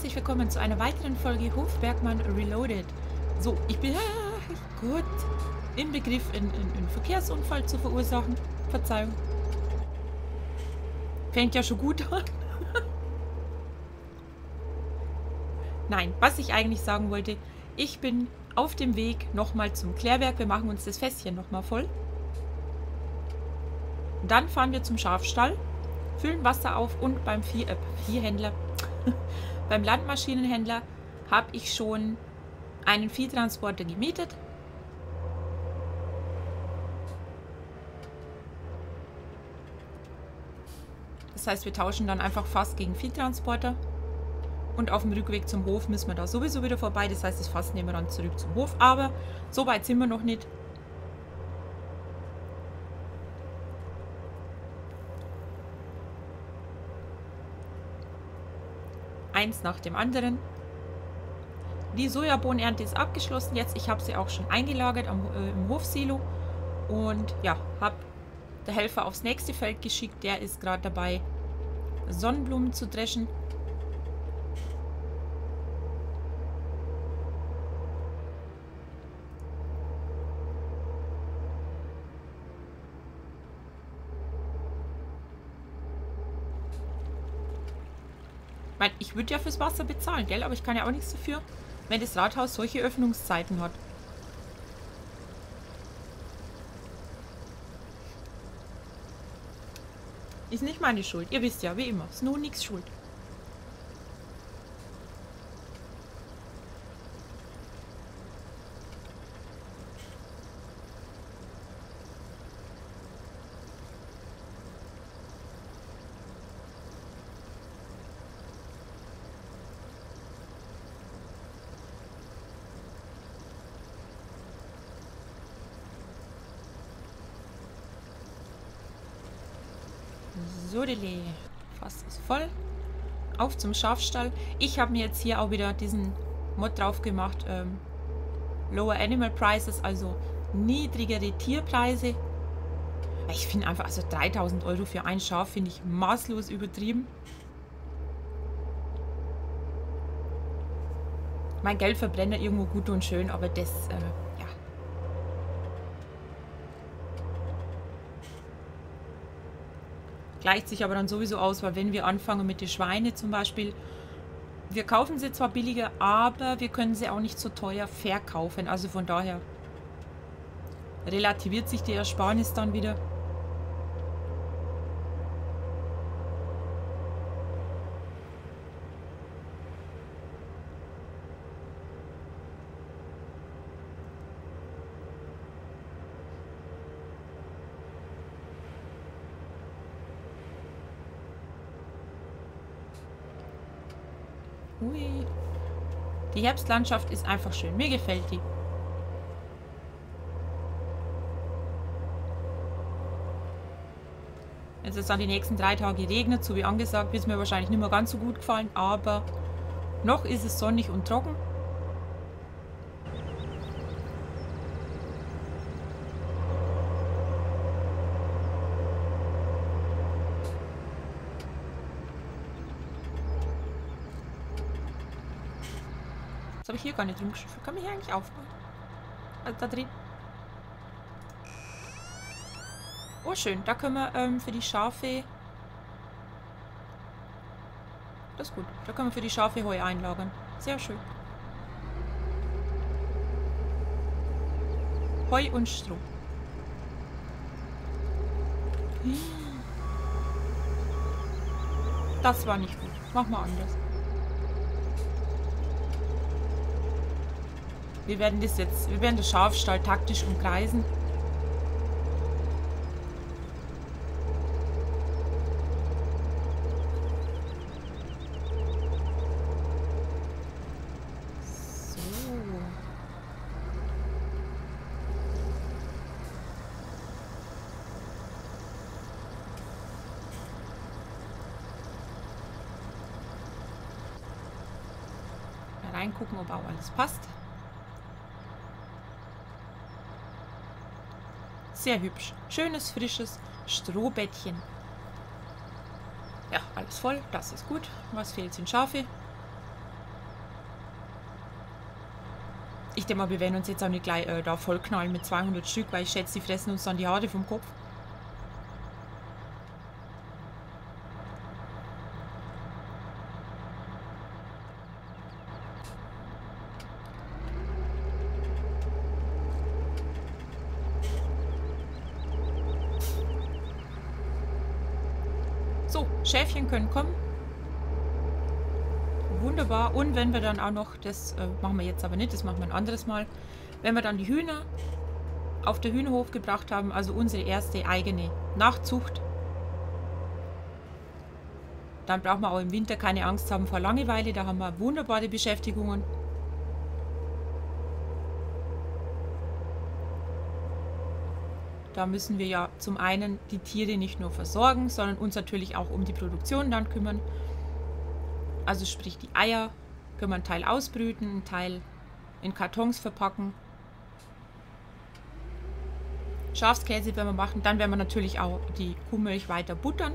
herzlich willkommen zu einer weiteren Folge Hofbergmann Reloaded. So, ich bin ah, gut im Begriff, einen, einen Verkehrsunfall zu verursachen. Verzeihung. Fängt ja schon gut an. Nein, was ich eigentlich sagen wollte, ich bin auf dem Weg nochmal zum Klärwerk. Wir machen uns das Fässchen nochmal voll. Dann fahren wir zum Schafstall, füllen Wasser auf und beim Vieh, äh, Viehhändler, beim Landmaschinenhändler habe ich schon einen Viehtransporter gemietet. Das heißt, wir tauschen dann einfach Fass gegen Viehtransporter. Und auf dem Rückweg zum Hof müssen wir da sowieso wieder vorbei. Das heißt, das Fass nehmen wir dann zurück zum Hof. Aber so weit sind wir noch nicht. Eins nach dem anderen. Die Sojabohnenernte ist abgeschlossen jetzt. Ich habe sie auch schon eingelagert am, äh, im Hofsilo. Und ja, habe der Helfer aufs nächste Feld geschickt. Der ist gerade dabei, Sonnenblumen zu dreschen. Ich würde ja fürs Wasser bezahlen, gell? Aber ich kann ja auch nichts dafür, wenn das Rathaus solche Öffnungszeiten hat. Ist nicht meine Schuld. Ihr wisst ja, wie immer. Ist nur nichts schuld. So, Dele. Fass ist voll. Auf zum Schafstall. Ich habe mir jetzt hier auch wieder diesen Mod drauf gemacht. Ähm, Lower Animal Prices, also niedrigere Tierpreise. Ich finde einfach, also 3000 Euro für ein Schaf finde ich maßlos übertrieben. Mein Geld verbrenne irgendwo gut und schön, aber das, äh, Gleicht sich aber dann sowieso aus, weil wenn wir anfangen mit den Schweine zum Beispiel, wir kaufen sie zwar billiger, aber wir können sie auch nicht so teuer verkaufen. Also von daher relativiert sich die Ersparnis dann wieder. Ui. Die Herbstlandschaft ist einfach schön. Mir gefällt die. Jetzt dann die nächsten drei Tage regnet, so wie angesagt, wird es mir wahrscheinlich nicht mehr ganz so gut gefallen, aber noch ist es sonnig und trocken. Ich hier gar nicht rumgeschifft. Kann man hier eigentlich aufbauen? Also da drin. Oh, schön. Da können wir ähm, für die Schafe... Das ist gut. Da können wir für die Schafe Heu einlagern. Sehr schön. Heu und Stroh. Das war nicht gut. Mach mal anders. Wir werden das jetzt, wir werden das Schafstall taktisch umkreisen. reingucken, ob auch alles passt. Sehr hübsch. Schönes, frisches Strohbettchen. Ja, alles voll. Das ist gut. Was fehlt sind Schafe. Ich denke mal, wir werden uns jetzt auch nicht gleich äh, da vollknallen mit 200 Stück, weil ich schätze, die fressen uns dann die Haare vom Kopf. Schäfchen können kommen. Wunderbar. Und wenn wir dann auch noch, das äh, machen wir jetzt aber nicht, das machen wir ein anderes Mal, wenn wir dann die Hühner auf der Hühnerhof gebracht haben, also unsere erste eigene Nachzucht, dann brauchen wir auch im Winter keine Angst haben vor Langeweile, da haben wir wunderbare Beschäftigungen. Da müssen wir ja zum einen die Tiere nicht nur versorgen, sondern uns natürlich auch um die Produktion dann kümmern. Also sprich die Eier können wir einen Teil ausbrüten, einen Teil in Kartons verpacken. Schafskäse werden wir machen. Dann werden wir natürlich auch die Kuhmilch weiter buttern.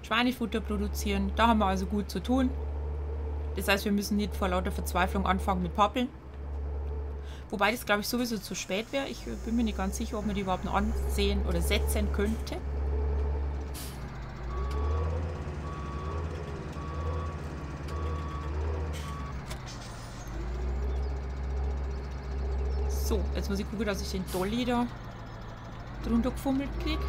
Schweinefutter produzieren. Da haben wir also gut zu tun. Das heißt, wir müssen nicht vor lauter Verzweiflung anfangen mit Pappeln. Wobei das, glaube ich, sowieso zu spät wäre. Ich bin mir nicht ganz sicher, ob man die überhaupt noch ansehen oder setzen könnte. So, jetzt muss ich gucken, dass ich den Dolly da drunter gefummelt kriege.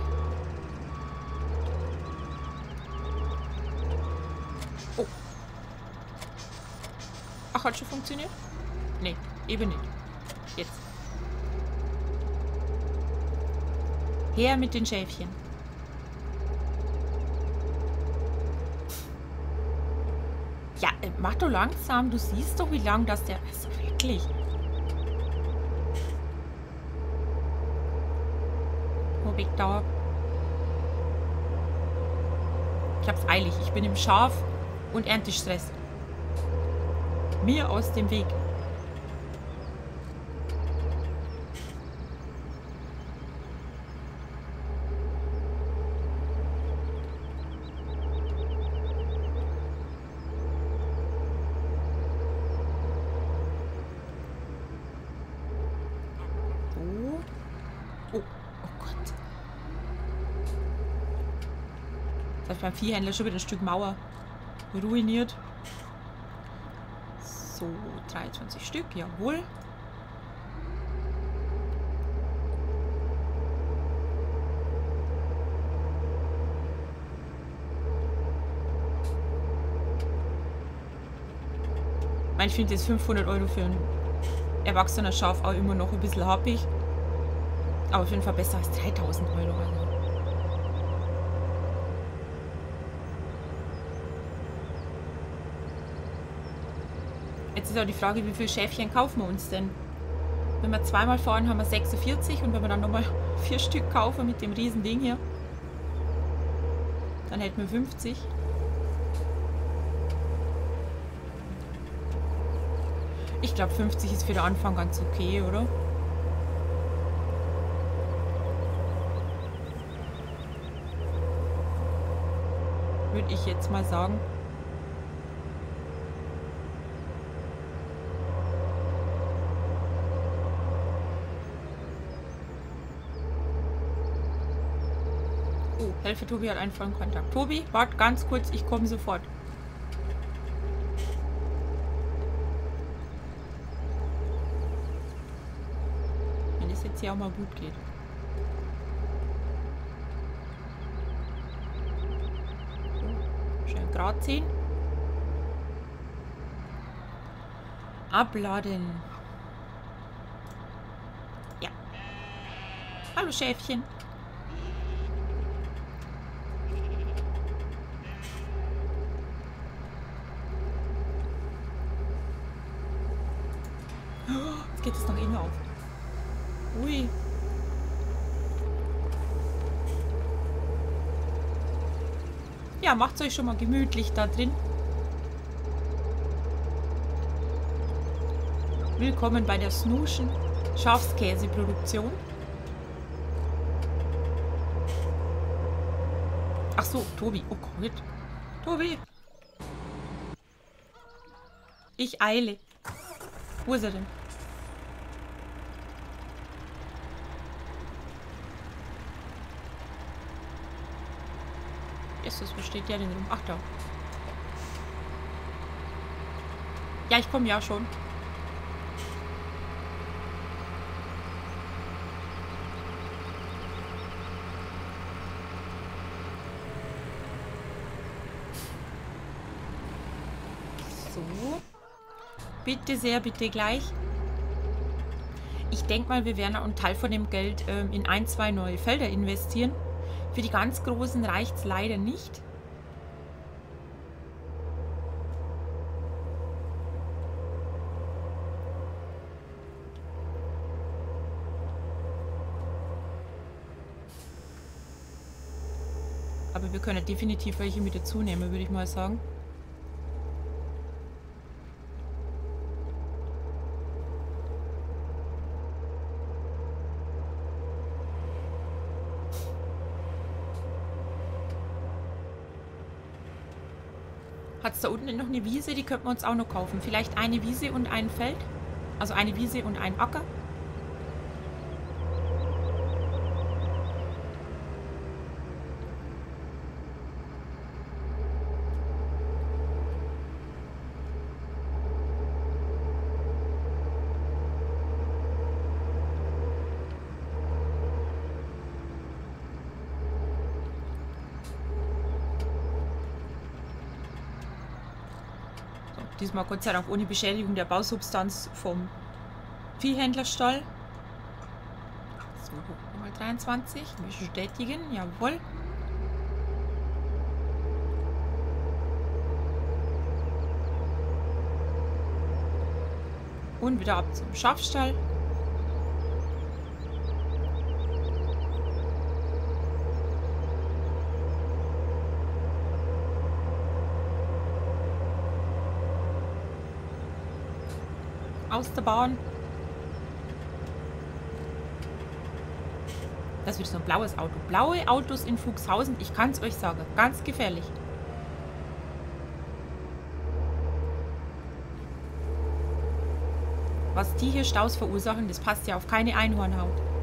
Oh. Ach, hat schon funktioniert? Nee, eben nicht. Jetzt. Her mit den Schäfchen. Ja, äh, mach doch langsam. Du siehst doch, wie lang das der... Also wirklich. Oh, Wegdauer. Ich hab's eilig. Ich bin im Schaf- und Erntestress. Mir aus dem Weg. beim Viehhändler schon wieder ein Stück Mauer ruiniert. So, 23 Stück, jawohl. Ich finde jetzt 500 Euro für ein erwachsener Schaf auch immer noch ein bisschen happig. Aber auf jeden Fall besser als 3000 Euro. Also. Jetzt ist auch die Frage, wie viele Schäfchen kaufen wir uns denn? Wenn wir zweimal fahren, haben wir 46 und wenn wir dann nochmal vier Stück kaufen mit dem riesen Ding hier, dann hätten wir 50. Ich glaube 50 ist für den Anfang ganz okay, oder? Würde ich jetzt mal sagen. Helfe Tobi hat einen vollen Kontakt. Tobi, wart ganz kurz, ich komme sofort. Wenn es jetzt hier auch mal gut geht. Schön gerade ziehen. Abladen. Ja. Hallo Schäfchen. Geht es nach innen auf. Ui. Ja, macht euch schon mal gemütlich da drin. Willkommen bei der Snuschen Schafskäseproduktion. Ach so, Tobi. Oh Gott. Tobi. Ich eile. Wo ist er denn? Jesus, wo steht der denn rum? Ach da. Ja, ich komme ja schon. So. Bitte sehr, bitte gleich. Ich denke mal, wir werden einen Teil von dem Geld ähm, in ein, zwei neue Felder investieren. Für die ganz Großen reicht es leider nicht. Aber wir können definitiv welche mit dazu nehmen, würde ich mal sagen. Hat es da unten noch eine Wiese, die könnten wir uns auch noch kaufen. Vielleicht eine Wiese und ein Feld. Also eine Wiese und ein Acker. Diesmal Gott sei Dank ohne Beschädigung der Bausubstanz vom Viehhändlerstall. So, Nummer 23. Bestätigen, jawohl. Und wieder ab zum Schafstall. Aus der Bahn. Das wird so ein blaues Auto. Blaue Autos in Fuchshausen, ich kann es euch sagen, ganz gefährlich. Was die hier Staus verursachen, das passt ja auf keine Einhornhaut.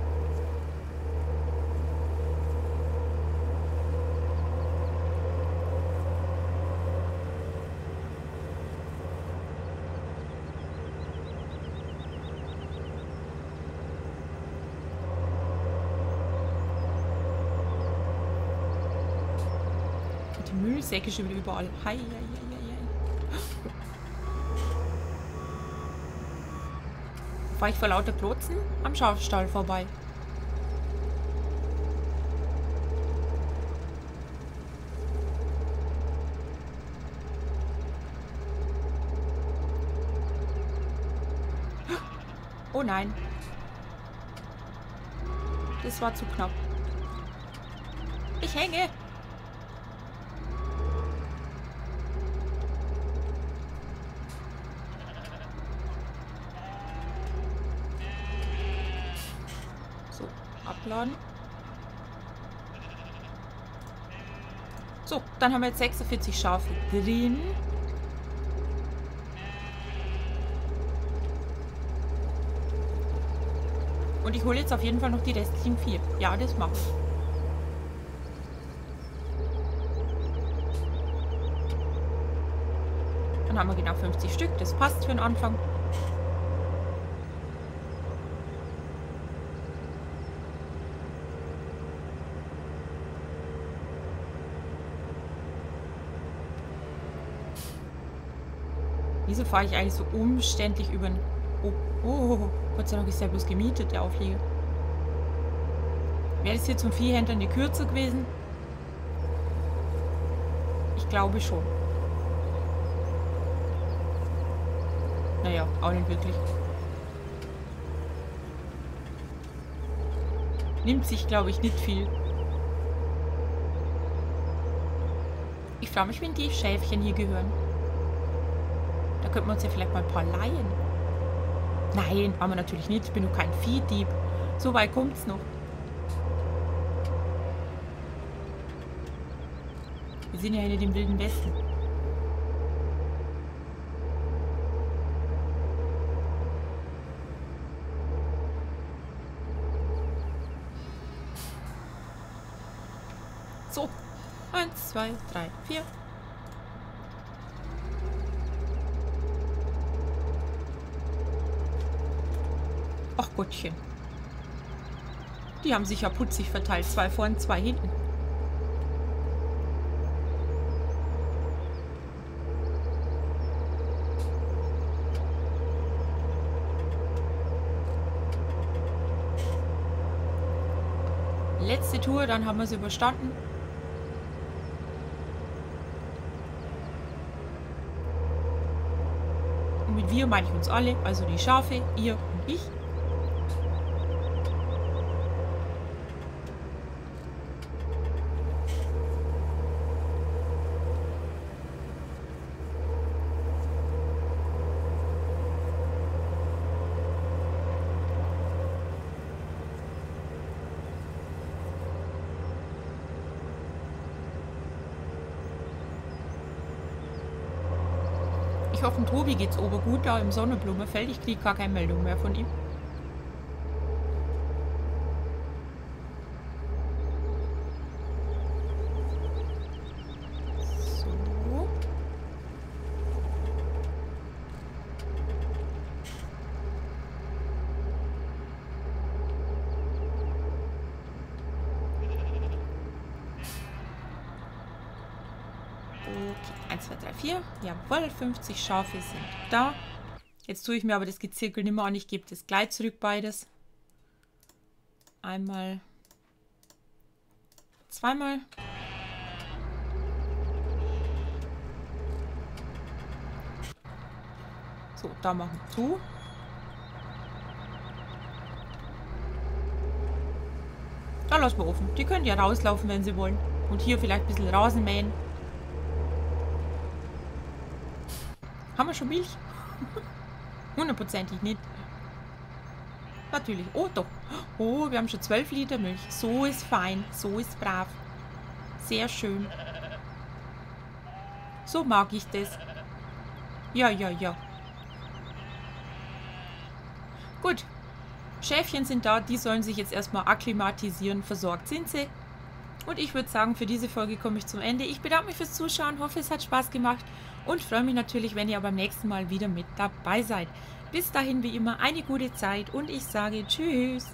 Müllsäcke schon wieder überall. Hei, hei, hei. Fahre ich vor lauter Klotzen am Schafstall vorbei. Oh nein. Das war zu knapp. Ich hänge. So, dann haben wir jetzt 46 Schafe drin. Und ich hole jetzt auf jeden Fall noch die restlichen vier. Ja, das mache ich. Dann haben wir genau 50 Stück. Das passt für den Anfang. Wieso fahre ich eigentlich so umständlich über den... Oh, oh, Gott sei Dank ist der bloß gemietet, der Auflieger. Wäre das hier zum Viehhändler eine Kürze gewesen? Ich glaube schon. Naja, auch nicht wirklich. Nimmt sich, glaube ich, nicht viel. Ich frage mich, wen die Schäfchen hier gehören. Da könnten wir uns ja vielleicht mal ein paar leihen. Nein, waren wir natürlich nicht. Ich bin doch kein Viehdieb. So weit kommt es noch. Wir sind ja hinter dem wilden Westen. So, eins, zwei, drei, vier. Ach Gottchen. Die haben sich ja putzig verteilt. Zwei vorn, zwei hinten. Letzte Tour, dann haben wir es überstanden. Und mit wir meine ich uns alle, also die Schafe, ihr und ich. Ich hoffe, Tobi geht's ober gut da im Sonnenblumenfeld. Ich kriege gar keine Meldung mehr von ihm. So. Okay, 1, 2, 3, 4. Jawohl, 50 Schafe sind da. Jetzt tue ich mir aber das Gezirkel nicht mehr an. Ich gebe das gleich zurück, beides. Einmal. Zweimal. So, da machen wir zu. Da lassen wir offen. Die können ja rauslaufen, wenn sie wollen. Und hier vielleicht ein bisschen Rasen mähen. Haben wir schon Milch? Hundertprozentig nicht. Natürlich. Oh, doch. Oh, wir haben schon 12 Liter Milch. So ist fein. So ist brav. Sehr schön. So mag ich das. Ja, ja, ja. Gut. Schäfchen sind da. Die sollen sich jetzt erstmal akklimatisieren. Versorgt sind sie. Und ich würde sagen, für diese Folge komme ich zum Ende. Ich bedanke mich fürs Zuschauen, hoffe es hat Spaß gemacht und freue mich natürlich, wenn ihr beim nächsten Mal wieder mit dabei seid. Bis dahin wie immer eine gute Zeit und ich sage Tschüss.